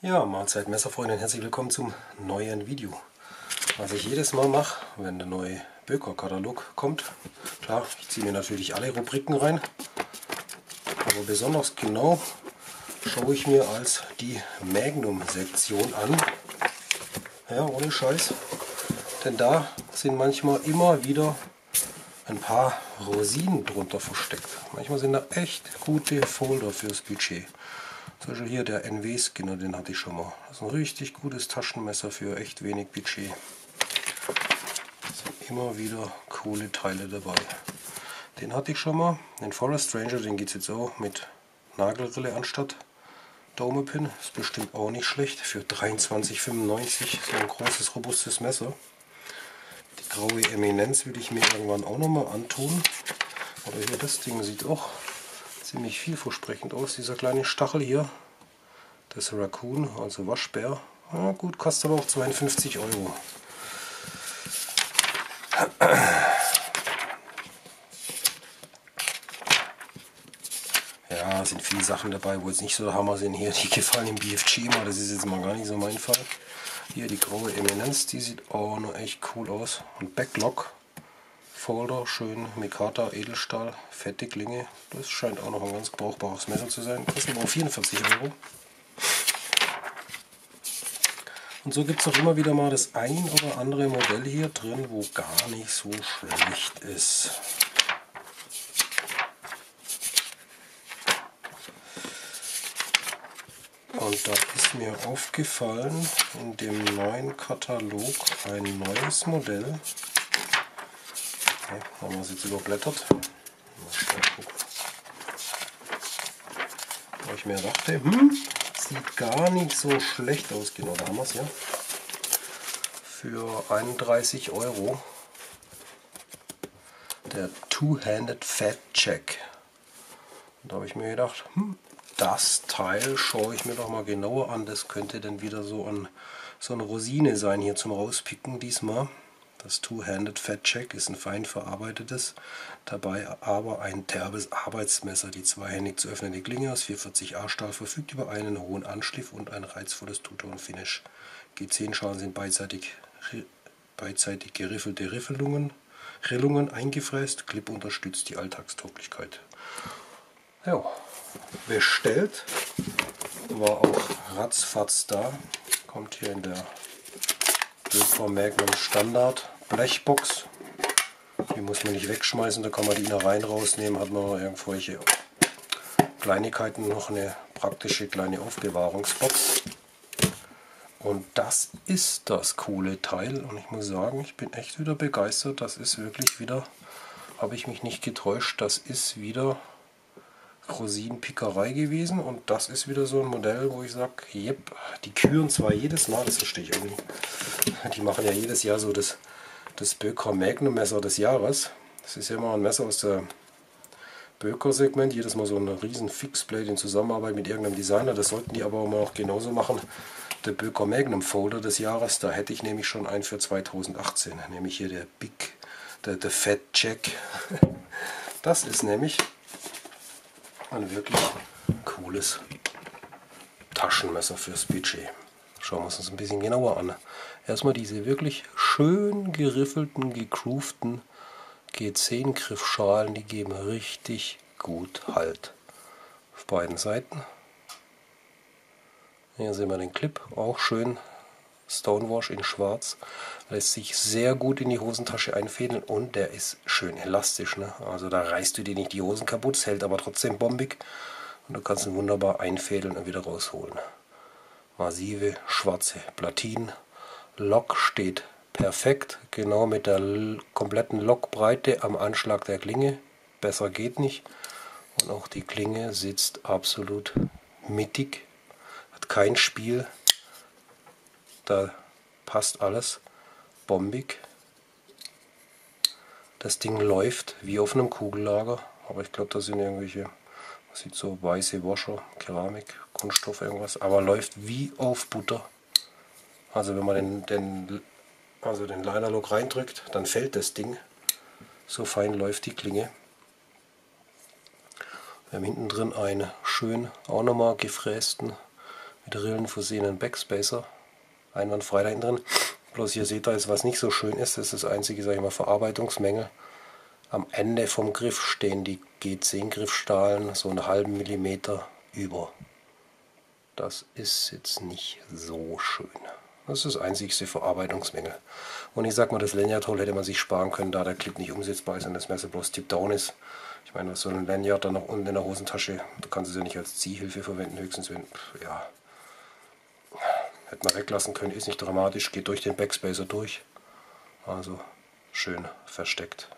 Ja, Mahlzeit Messerfreunde, herzlich willkommen zum neuen Video. Was ich jedes Mal mache, wenn der neue Böker-Katalog kommt, klar, ich ziehe mir natürlich alle Rubriken rein, aber besonders genau schaue ich mir als die Magnum-Sektion an. Ja, ohne Scheiß. Denn da sind manchmal immer wieder ein paar Rosinen drunter versteckt. Manchmal sind da echt gute Folder fürs Budget. Zum hier der NW Skinner, den hatte ich schon mal. Das ist ein richtig gutes Taschenmesser für echt wenig Budget. Sind immer wieder coole Teile dabei. Den hatte ich schon mal. Den Forest Ranger, den geht es jetzt auch mit Nagelrille anstatt Domepin. Ist bestimmt auch nicht schlecht. Für 23,95 so ein großes, robustes Messer. Die graue Eminenz will ich mir irgendwann auch noch mal antun. Oder hier das Ding sieht auch ziemlich vielversprechend aus, dieser kleine Stachel hier. Das Raccoon, also Waschbär. Ja, gut, kostet aber auch 52 Euro. Ja, sind viele Sachen dabei, wo jetzt nicht so der Hammer sind. Hier, die gefallen im BFG immer, das ist jetzt mal gar nicht so mein Fall. Hier die graue Eminenz, die sieht auch noch echt cool aus. Und Backlog, Folder, schön Mikata Edelstahl, fette Klinge. Das scheint auch noch ein ganz brauchbares Messer zu sein. Kostet aber 44 Euro. Und so gibt es auch immer wieder mal das ein oder andere Modell hier drin, wo gar nicht so schlecht ist. Und da ist mir aufgefallen in dem neuen Katalog ein neues Modell. Okay, haben wir es jetzt überblättert. Wo ich mir dachte, hm, sieht gar nicht so schlecht aus. Genau, da haben wir es ja. Für 31 Euro. Der Two-Handed Fat Check. Da habe ich mir gedacht, hm, das Teil schaue ich mir doch mal genauer an. Das könnte dann wieder so, ein, so eine Rosine sein hier zum Rauspicken diesmal. Das Two-Handed Fat Check ist ein fein verarbeitetes, dabei aber ein derbes Arbeitsmesser. Die zweihändig zu öffnende Klinge aus 440A Stahl verfügt über einen hohen Anschliff und ein reizvolles Two-Tone-Finish. G10-Schalen sind beidseitig, beidseitig geriffelte Riffelungen, Rillungen eingefräst. Clip unterstützt die Alltagstauglichkeit. Ja, bestellt, war auch ratzfatz da. Kommt hier in der Böker Magnum Standard Blechbox. Die muss man nicht wegschmeißen, da kann man die Innereien rausnehmen, hat man irgendwelche Kleinigkeiten, noch eine praktische kleine Aufbewahrungsbox. Und das ist das coole Teil und ich muss sagen, ich bin echt wieder begeistert. Das ist wirklich wieder, habe ich mich nicht getäuscht, das ist wieder Rosinenpickerei gewesen und das ist wieder so ein Modell, wo ich sage, yep, die küren zwar jedes Mal, das verstehe ich irgendwie, die machen ja jedes Jahr so das, das Böker Magnum Messer des Jahres. Das ist ja immer ein Messer aus der Böker Segment, jedes Mal so eine riesen Fixblade in Zusammenarbeit mit irgendeinem Designer, das sollten die aber auch genauso machen. Der Böker Magnum Folder des Jahres, da hätte ich nämlich schon einen für 2018, nämlich hier der Big, der, der Fat Check. Das ist nämlich ein wirklich cooles Taschenmesser fürs Budget. Schauen wir uns das ein bisschen genauer an. Erstmal diese wirklich schön geriffelten, gegroovten G10-Griffschalen, die geben richtig gut Halt. Auf beiden Seiten. Hier sehen wir den Clip, auch schön Stonewash in schwarz. Lässt sich sehr gut in die Hosentasche einfädeln und der ist schön elastisch. Ne? Also da reißt du dir nicht die Hosen kaputt, es hält aber trotzdem bombig. Und du kannst ihn wunderbar einfädeln und wieder rausholen. Massive schwarze Platinen. Lok steht perfekt, genau mit der kompletten Lokbreite am Anschlag der Klinge. Besser geht nicht. Und auch die Klinge sitzt absolut mittig, hat kein Spiel, da passt alles bombig. Das Ding läuft wie auf einem Kugellager, aber ich glaube, das sind irgendwelche, man sieht so weiße Wascher, Keramik, Kunststoff, irgendwas, aber läuft wie auf Butter. Also wenn man den, den, also den Liner Lock reindrückt, dann fällt das Ding. So fein läuft die Klinge. Wir haben hinten drin einen schön auch nochmal gefrästen mit Rillen versehenen Backspacer. Einwandfrei da drin. Bloß hier seht ihr jetzt, was nicht so schön ist. Das ist das einzige, sag ich mal, Verarbeitungsmängel. Am Ende vom Griff stehen die G10-Griffstahlen so einen halben Millimeter über. Das ist jetzt nicht so schön. Das ist das einzigste Verarbeitungsmängel. Und ich sag mal, das Lanyard-Hole hätte man sich sparen können, da der Clip nicht umsetzbar ist und das Messer bloß tip-down ist. Ich meine, was soll ein Lanyard dann noch unten in der Hosentasche? Du kannst es ja nicht als Ziehhilfe verwenden, höchstens wenn, ja, hätte man weglassen können, ist nicht dramatisch, geht durch den Backspacer durch. Also schön versteckt.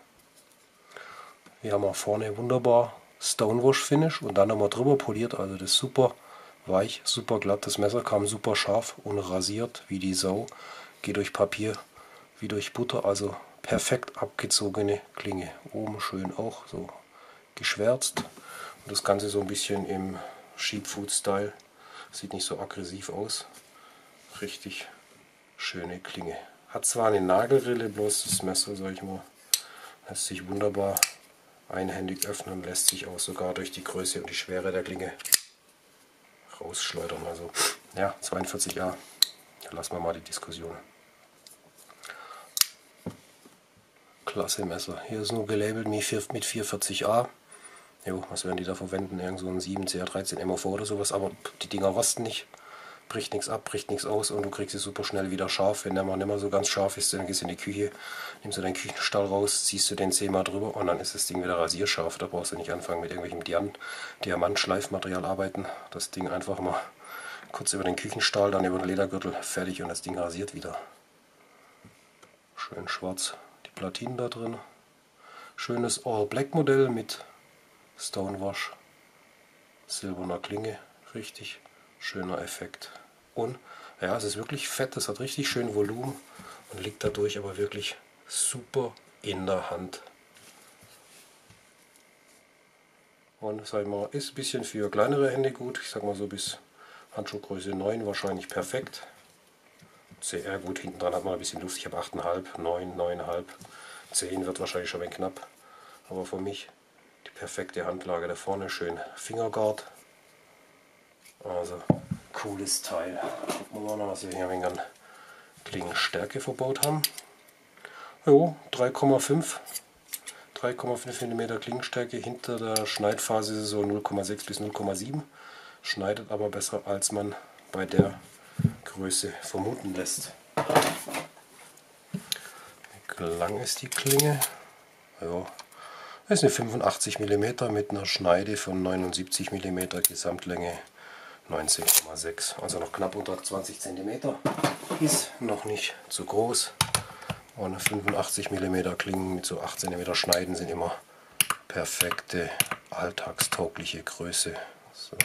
Hier haben wir vorne wunderbar Stonewash Finish und dann nochmal drüber poliert, also das ist super weich, super glatt. Das Messer kam super scharf und rasiert wie die Sau. Geht durch Papier wie durch Butter, also perfekt abgezogene Klinge. Oben schön auch so geschwärzt. Und das Ganze so ein bisschen im Sheepfood-Style. Sieht nicht so aggressiv aus. Richtig schöne Klinge. Hat zwar eine Nagelrille, bloß das Messer, sag ich mal, lässt sich wunderbar einhändig öffnen, lässt sich auch sogar durch die Größe und die Schwere der Klinge rausschleudern. Also ja, 42 Jahre. Lassen wir mal die Diskussion. Klasse Messer. Hier ist nur gelabelt mit 440A. Jo, was werden die da verwenden? Irgend so ein 7 CR13 MOV oder sowas. Aber die Dinger rosten nicht bricht nichts ab, bricht nichts aus und du kriegst sie super schnell wieder scharf. Wenn der mal nicht mehr so ganz scharf ist, dann gehst du in die Küche, nimmst du deinen Küchenstall raus, ziehst du den zehnmal drüber und dann ist das Ding wieder rasierscharf. Da brauchst du nicht anfangen mit irgendwelchem Diamant, Diamantschleifmaterial arbeiten. Das Ding einfach mal kurz über den Küchenstahl, dann über den Ledergürtel, fertig und das Ding rasiert wieder. Schön schwarz die Platinen da drin. Schönes All-Black-Modell mit Stonewash, silberner Klinge, richtig schöner Effekt. Und ja, es ist wirklich fett, es hat richtig schön Volumen und liegt dadurch aber wirklich super in der Hand. Und sag mal, ist ein bisschen für kleinere Hände gut. Ich sag mal so bis Handschuhgröße 9 wahrscheinlich perfekt. CR gut, hinten dran hat man ein bisschen Luft. Ich habe 8,5, 9, 9,5, 10 wird wahrscheinlich schon ein knapp. Aber für mich die perfekte Handlage da vorne. Schön Fingerguard. Also cooles Teil. Gucken wir mal, was wir hier ein wenig an Klingenstärke verbaut haben. Jo, 3,5 3,5 mm Klingenstärke. Hinter der Schneidphase so 0,6 bis 0,7. Schneidet aber besser, als man bei der Größe vermuten lässt. Wie lang ist die Klinge? Ja, das ist eine 85 mm mit einer Schneide von 79 mm Gesamtlänge 19,6, also noch knapp unter 20 cm. Ist noch nicht zu groß. Und 85 mm Klingen mit so 8 cm Schneiden sind immer perfekte alltagstaugliche Größe. So.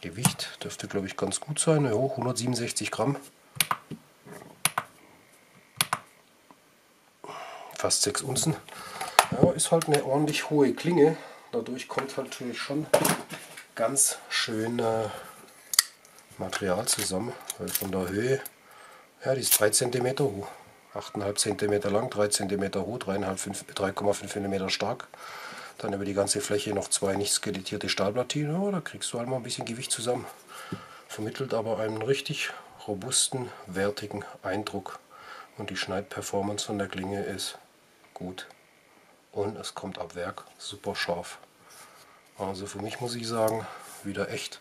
Gewicht dürfte glaube ich ganz gut sein, ja, 167 Gramm. Fast 6 Unzen. Ja, ist halt eine ordentlich hohe Klinge. Dadurch kommt halt natürlich schon ganz schön äh, Material zusammen, weil von der Höhe, ja, die ist 3 cm hoch, 8,5 cm lang, 3 cm hoch, 3,5 mm stark. Dann über die ganze Fläche noch zwei nicht skelettierte Stahlplatinen, ja, da kriegst du halt mal ein bisschen Gewicht zusammen. Vermittelt aber einen richtig robusten, wertigen Eindruck. Und die Schneidperformance von der Klinge ist gut. Und es kommt ab Werk super scharf. Also für mich muss ich sagen, wieder echt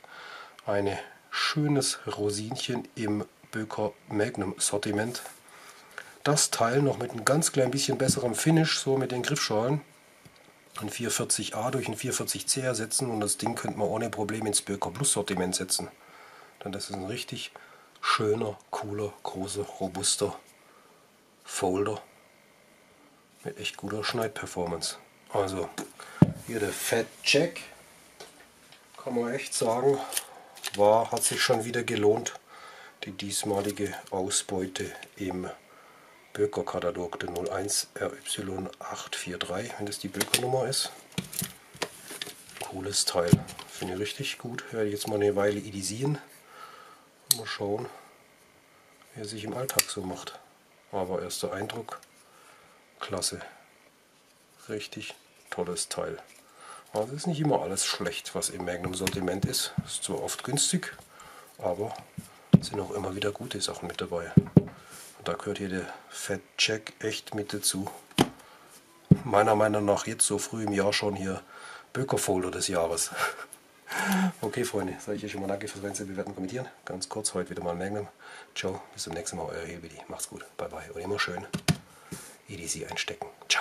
eine schönes Rosinchen im Böker Magnum Sortiment. Das Teil noch mit ein ganz klein bisschen besserem Finish, so mit den Griffschalen. Ein 440A durch ein 440C ersetzen und das Ding könnte man ohne Probleme ins Böker Plus Sortiment setzen. Denn das ist ein richtig schöner, cooler, großer, robuster Folder mit echt guter Schneidperformance. Also hier der Fat Check kann man echt sagen, war, hat sich schon wieder gelohnt, die diesmalige Ausbeute im Böker-Katalog der 01 RY843, wenn das die Böker-Nummer ist. Cooles Teil, finde ich richtig gut. Werde jetzt mal eine Weile edisieren. Mal schauen, wie er sich im Alltag so macht. Aber erster Eindruck, klasse. Richtig tolles Teil. Also ist nicht immer alles schlecht, was im Magnum Sortiment ist. Ist zwar oft günstig, Aber es sind auch immer wieder gute Sachen mit dabei. Und da gehört hier der Fat Check echt mit dazu. Meiner Meinung nach jetzt so früh im Jahr schon hier Bökerfolder des Jahres. Okay, Freunde, sage ich euch schon mal danke fürs Reinzeln, bewerten, kommentieren. Ganz kurz, heute wieder mal Magnum. Ciao, bis zum nächsten Mal, euer Hilbidi. Macht's gut, bye bye und immer schön EDC einstecken. Ciao.